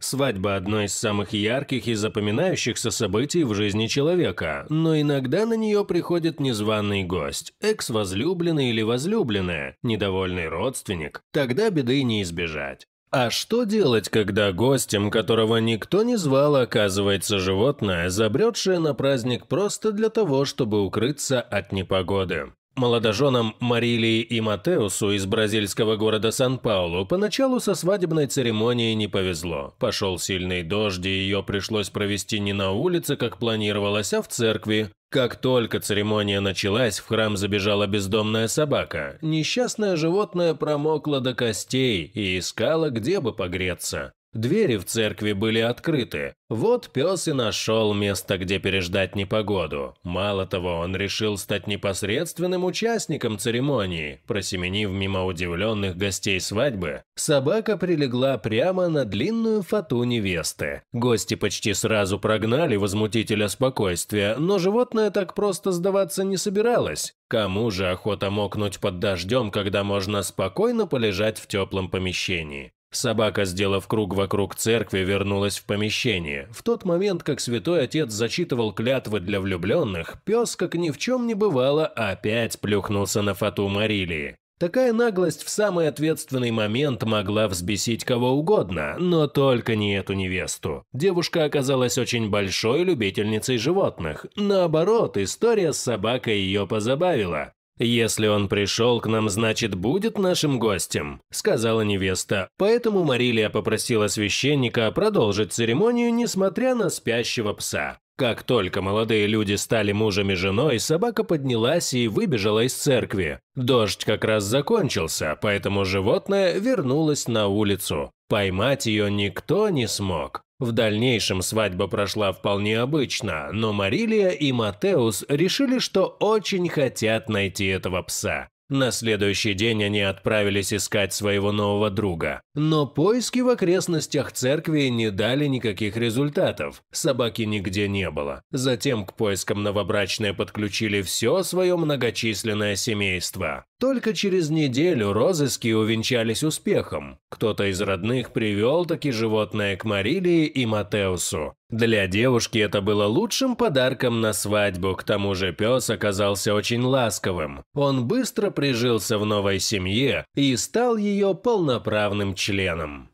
свадьба – одно из самых ярких и запоминающихся событий в жизни человека, но иногда на нее приходит незваный гость, экс-возлюбленный или возлюбленная, недовольный родственник. Тогда беды не избежать. А что делать, когда гостем, которого никто не звал, оказывается животное, забретшее на праздник просто для того, чтобы укрыться от непогоды? Молодоженам Марилии и Матеусу из бразильского города Сан-Паулу поначалу со свадебной церемонией не повезло. Пошел сильный дождь, и ее пришлось провести не на улице, как планировалось, а в церкви. Как только церемония началась, в храм забежала бездомная собака. Несчастное животное промокло до костей и искало, где бы погреться. Двери в церкви были открыты. Вот пес и нашел место, где переждать непогоду. Мало того, он решил стать непосредственным участником церемонии. Просеменив мимо удивленных гостей свадьбы, собака прилегла прямо на длинную фату невесты. Гости почти сразу прогнали возмутителя спокойствия, но животное так просто сдаваться не собиралось. Кому же охота мокнуть под дождем, когда можно спокойно полежать в теплом помещении? Собака, сделав круг вокруг церкви, вернулась в помещение. В тот момент, как святой отец зачитывал клятвы для влюбленных, пес, как ни в чем не бывало, опять плюхнулся на фату Марилии. Такая наглость в самый ответственный момент могла взбесить кого угодно, но только не эту невесту. Девушка оказалась очень большой любительницей животных. Наоборот, история с собакой ее позабавила. «Если он пришел к нам, значит, будет нашим гостем», – сказала невеста. Поэтому Марилия попросила священника продолжить церемонию, несмотря на спящего пса. Как только молодые люди стали мужем и женой, собака поднялась и выбежала из церкви. Дождь как раз закончился, поэтому животное вернулось на улицу. Поймать ее никто не смог. В дальнейшем свадьба прошла вполне обычно, но Марилия и Матеус решили, что очень хотят найти этого пса. На следующий день они отправились искать своего нового друга. Но поиски в окрестностях церкви не дали никаких результатов. Собаки нигде не было. Затем к поискам новобрачные подключили все свое многочисленное семейство. Только через неделю розыски увенчались успехом. Кто-то из родных привел таки животное к Марилии и Матеусу. Для девушки это было лучшим подарком на свадьбу, к тому же пес оказался очень ласковым. Он быстро прижился в новой семье и стал ее полноправным членом.